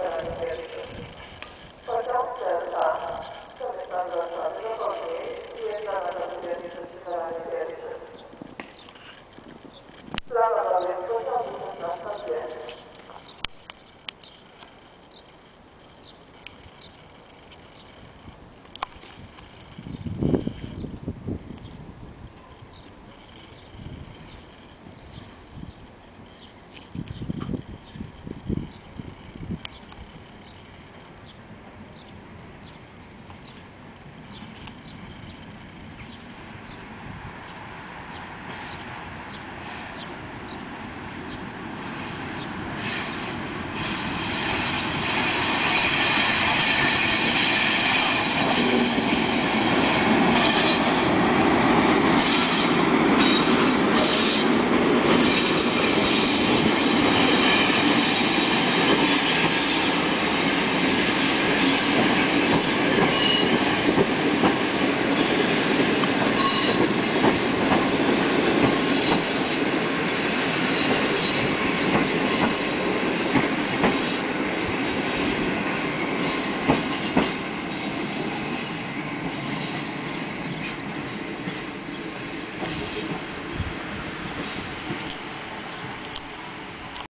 Pode